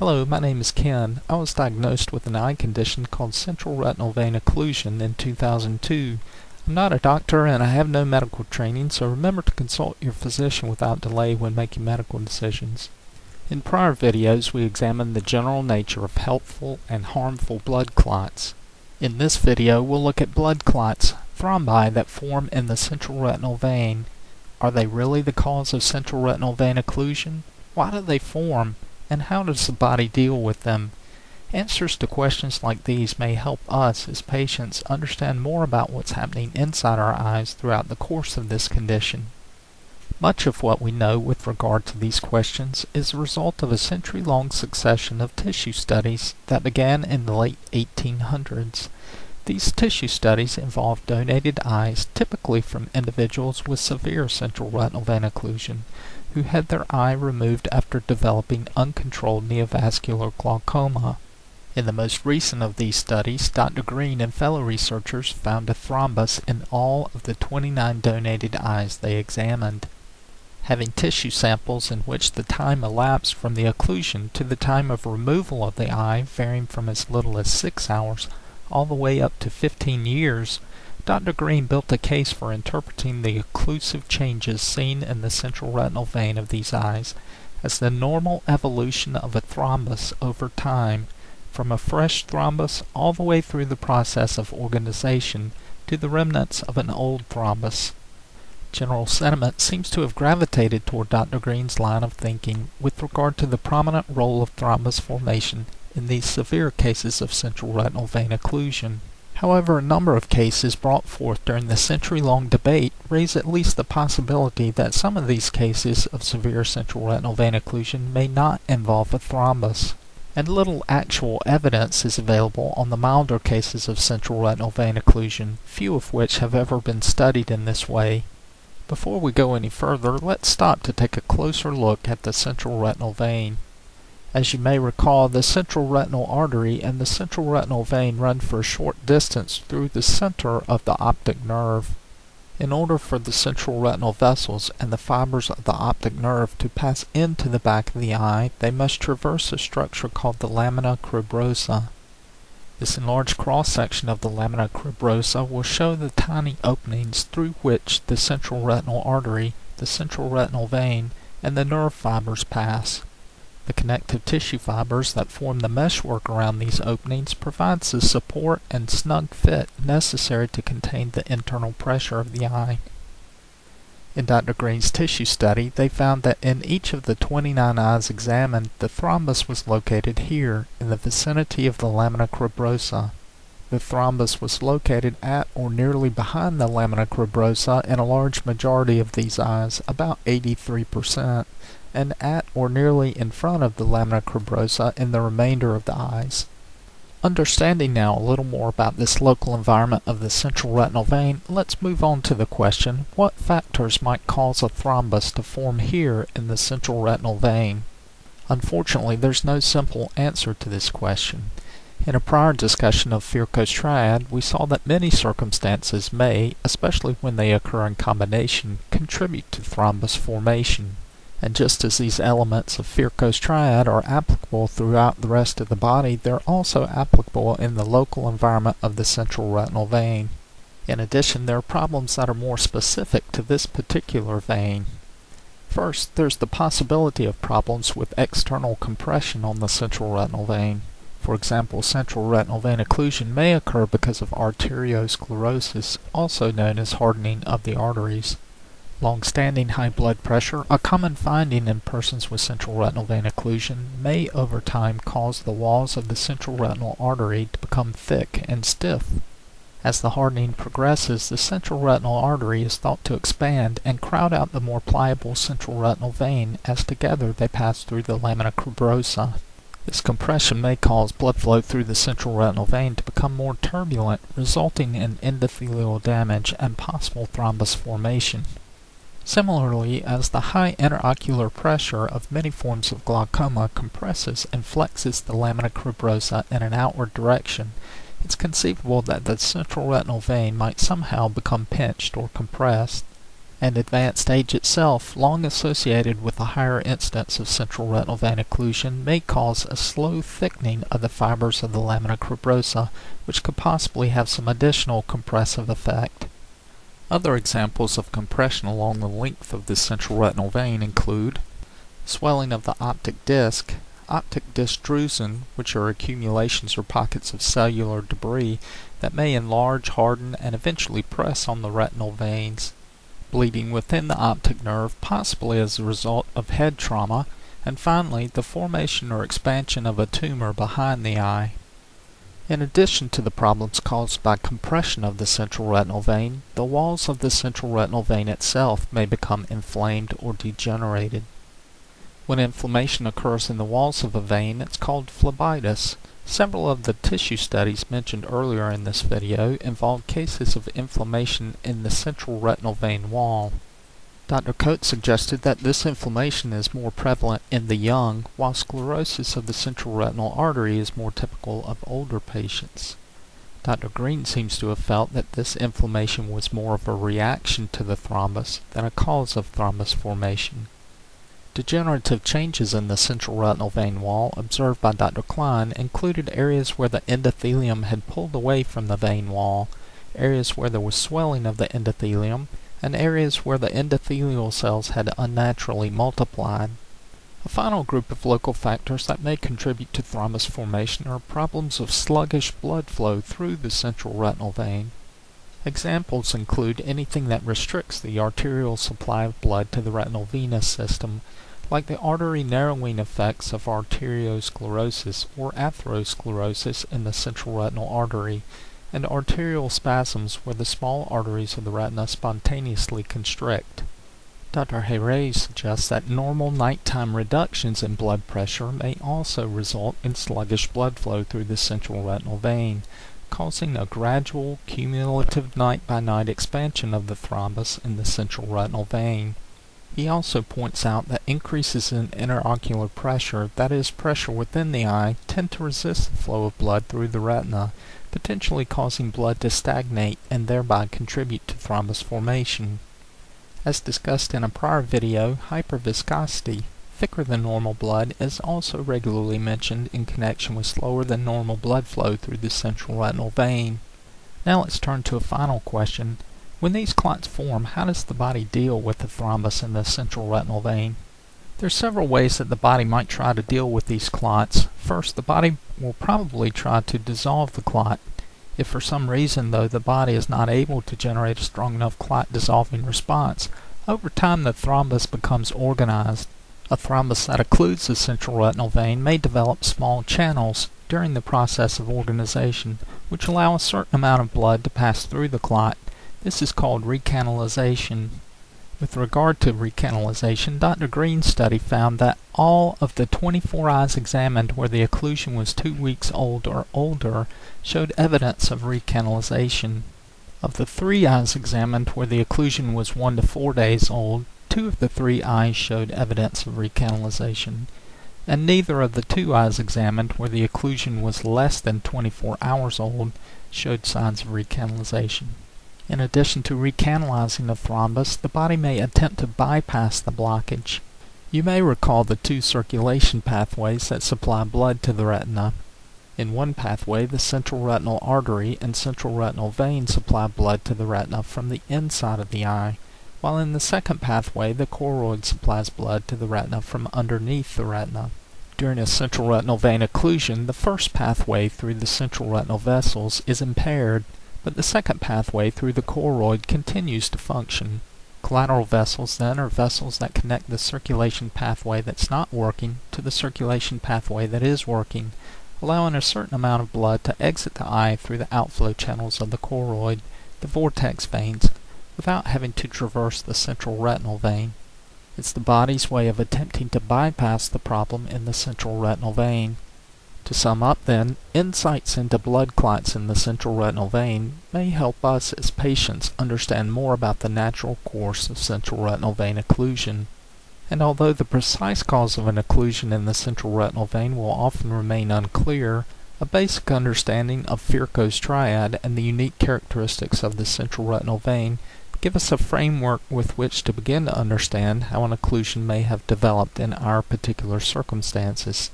Hello, my name is Ken. I was diagnosed with an eye condition called central retinal vein occlusion in 2002. I'm not a doctor and I have no medical training, so remember to consult your physician without delay when making medical decisions. In prior videos, we examined the general nature of helpful and harmful blood clots. In this video, we'll look at blood clots, thrombi that form in the central retinal vein. Are they really the cause of central retinal vein occlusion? Why do they form? And how does the body deal with them? Answers to questions like these may help us as patients understand more about what's happening inside our eyes throughout the course of this condition. Much of what we know with regard to these questions is the result of a century-long succession of tissue studies that began in the late 1800s. These tissue studies involve donated eyes, typically from individuals with severe central retinal vein occlusion, who had their eye removed after developing uncontrolled neovascular glaucoma. In the most recent of these studies, Dr. Green and fellow researchers found a thrombus in all of the 29 donated eyes they examined. Having tissue samples in which the time elapsed from the occlusion to the time of removal of the eye varying from as little as 6 hours all the way up to 15 years, Dr. Green built a case for interpreting the occlusive changes seen in the central retinal vein of these eyes as the normal evolution of a thrombus over time, from a fresh thrombus all the way through the process of organization to the remnants of an old thrombus. General sentiment seems to have gravitated toward Dr. Green's line of thinking with regard to the prominent role of thrombus formation in these severe cases of central retinal vein occlusion. However, a number of cases brought forth during the century-long debate raise at least the possibility that some of these cases of severe central retinal vein occlusion may not involve a thrombus. And little actual evidence is available on the milder cases of central retinal vein occlusion, few of which have ever been studied in this way. Before we go any further, let's stop to take a closer look at the central retinal vein. As you may recall, the central retinal artery and the central retinal vein run for a short distance through the center of the optic nerve. In order for the central retinal vessels and the fibers of the optic nerve to pass into the back of the eye, they must traverse a structure called the lamina cribrosa. This enlarged cross-section of the lamina cribrosa will show the tiny openings through which the central retinal artery, the central retinal vein, and the nerve fibers pass. The connective tissue fibers that form the meshwork around these openings provides the support and snug fit necessary to contain the internal pressure of the eye. In Dr. Green's tissue study, they found that in each of the 29 eyes examined, the thrombus was located here, in the vicinity of the lamina cribrosa. The thrombus was located at or nearly behind the lamina cribrosa in a large majority of these eyes, about 83%, and at or nearly in front of the lamina cribrosa in the remainder of the eyes. Understanding now a little more about this local environment of the central retinal vein, let's move on to the question, what factors might cause a thrombus to form here in the central retinal vein? Unfortunately, there's no simple answer to this question. In a prior discussion of Virchow's triad, we saw that many circumstances may, especially when they occur in combination, contribute to thrombus formation. And just as these elements of Virchow's triad are applicable throughout the rest of the body, they're also applicable in the local environment of the central retinal vein. In addition, there are problems that are more specific to this particular vein. First, there's the possibility of problems with external compression on the central retinal vein. For example, central retinal vein occlusion may occur because of arteriosclerosis, also known as hardening of the arteries. Long-standing high blood pressure, a common finding in persons with central retinal vein occlusion, may over time cause the walls of the central retinal artery to become thick and stiff. As the hardening progresses, the central retinal artery is thought to expand and crowd out the more pliable central retinal vein as together they pass through the lamina cribrosa. This compression may cause blood flow through the central retinal vein to become more turbulent, resulting in endothelial damage and possible thrombus formation. Similarly, as the high interocular pressure of many forms of glaucoma compresses and flexes the lamina cribrosa in an outward direction, it's conceivable that the central retinal vein might somehow become pinched or compressed. and advanced age itself, long associated with a higher incidence of central retinal vein occlusion, may cause a slow thickening of the fibers of the lamina cribrosa, which could possibly have some additional compressive effect. Other examples of compression along the length of the central retinal vein include swelling of the optic disc, optic disc drusen, which are accumulations or pockets of cellular debris that may enlarge, harden, and eventually press on the retinal veins, bleeding within the optic nerve, possibly as a result of head trauma, and finally, the formation or expansion of a tumor behind the eye. In addition to the problems caused by compression of the central retinal vein, the walls of the central retinal vein itself may become inflamed or degenerated. When inflammation occurs in the walls of a vein, it's called phlebitis. Several of the tissue studies mentioned earlier in this video involved cases of inflammation in the central retinal vein wall. Dr. Coats suggested that this inflammation is more prevalent in the young, while sclerosis of the central retinal artery is more typical of older patients. Dr. Green seems to have felt that this inflammation was more of a reaction to the thrombus than a cause of thrombus formation. Degenerative changes in the central retinal vein wall observed by Dr. Klein included areas where the endothelium had pulled away from the vein wall, areas where there was swelling of the endothelium, and areas where the endothelial cells had unnaturally multiplied. A final group of local factors that may contribute to thrombus formation are problems of sluggish blood flow through the central retinal vein. Examples include anything that restricts the arterial supply of blood to the retinal venous system, like the artery narrowing effects of arteriosclerosis or atherosclerosis in the central retinal artery, and arterial spasms where the small arteries of the retina spontaneously constrict. Dr. Hayreh suggests that normal nighttime reductions in blood pressure may also result in sluggish blood flow through the central retinal vein, causing a gradual, cumulative night-by-night expansion of the thrombus in the central retinal vein. He also points out that increases in interocular pressure, that is, pressure within the eye, tend to resist the flow of blood through the retina, potentially causing blood to stagnate and thereby contribute to thrombus formation. As discussed in a prior video, hyperviscosity, thicker than normal blood, is also regularly mentioned in connection with slower than normal blood flow through the central retinal vein. Now let's turn to a final question. When these clots form, how does the body deal with the thrombus in the central retinal vein? There are several ways that the body might try to deal with these clots. First, the body will probably try to dissolve the clot. If for some reason, though, the body is not able to generate a strong enough clot dissolving response, over time the thrombus becomes organized. A thrombus that occludes the central retinal vein may develop small channels during the process of organization, which allow a certain amount of blood to pass through the clot. This is called recanalization. With regard to recanalization, Dr. Green's study found that all of the 24 eyes examined where the occlusion was two weeks old or older showed evidence of recanalization. Of the three eyes examined where the occlusion was one to four days old, Two of the three eyes showed evidence of recanalization, and neither of the two eyes examined where the occlusion was less than 24 hours old showed signs of recanalization. In addition to recanalizing the thrombus, the body may attempt to bypass the blockage. You may recall the two circulation pathways that supply blood to the retina. In one pathway, the central retinal artery and central retinal vein supply blood to the retina from the inside of the eye while in the second pathway the choroid supplies blood to the retina from underneath the retina. During a central retinal vein occlusion, the first pathway through the central retinal vessels is impaired, but the second pathway through the choroid continues to function. Collateral vessels, then, are vessels that connect the circulation pathway that's not working to the circulation pathway that is working, allowing a certain amount of blood to exit the eye through the outflow channels of the choroid, the vortex veins, without having to traverse the central retinal vein. It's the body's way of attempting to bypass the problem in the central retinal vein. To sum up then, insights into blood clots in the central retinal vein may help us as patients understand more about the natural course of central retinal vein occlusion. And although the precise cause of an occlusion in the central retinal vein will often remain unclear, a basic understanding of Virchow's triad and the unique characteristics of the central retinal vein give us a framework with which to begin to understand how an occlusion may have developed in our particular circumstances.